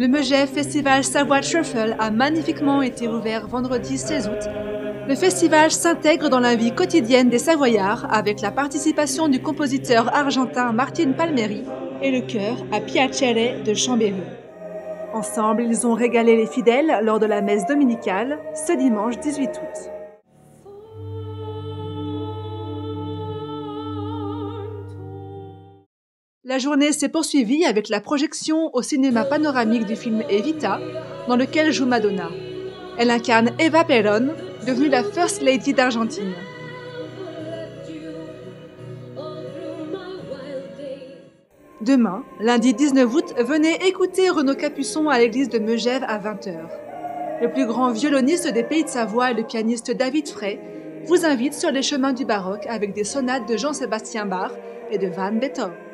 Le Megève Festival Savoie Truffle a magnifiquement été ouvert vendredi 16 août. Le festival s'intègre dans la vie quotidienne des Savoyards avec la participation du compositeur argentin Martin Palmieri et le chœur à Piacere de Chambéry. Ensemble, ils ont régalé les fidèles lors de la messe dominicale ce dimanche 18 août. La journée s'est poursuivie avec la projection au cinéma panoramique du film Evita, dans lequel joue Madonna. Elle incarne Eva Perón, devenue la First Lady d'Argentine. Demain, lundi 19 août, venez écouter Renaud Capuçon à l'église de Megève à 20h. Le plus grand violoniste des pays de Savoie et le pianiste David Frey vous invite sur les chemins du baroque avec des sonates de Jean-Sébastien Bach et de Van Beethoven.